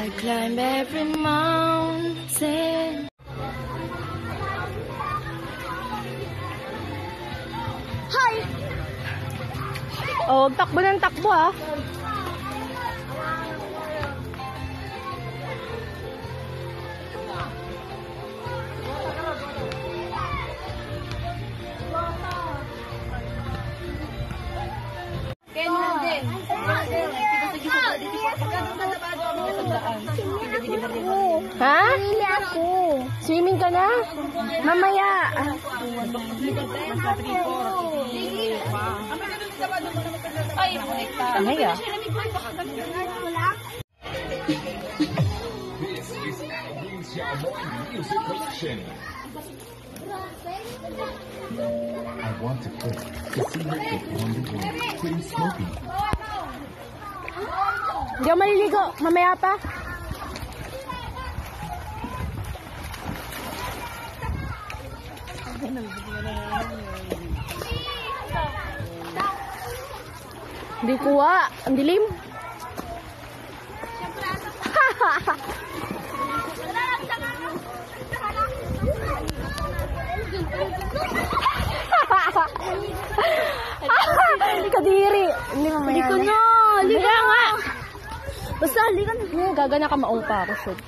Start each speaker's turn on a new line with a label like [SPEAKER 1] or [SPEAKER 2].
[SPEAKER 1] I climb every mountain. Hi! Oh, takbo ng takbo ah. Ha?
[SPEAKER 2] Ako.
[SPEAKER 1] Swimming ka na? Mamaya. Mamaya.
[SPEAKER 3] This is Alvin Xiaomong Music Collection. I want to quit to see her get on the road, quitting smoking.
[SPEAKER 1] Hindi ako maliligo. Mamaya pa. Hindi kuha. Ang dilim. Kadiri. Hindi ko na. Basta halika na. Gagana ka maong pa ako, shoot.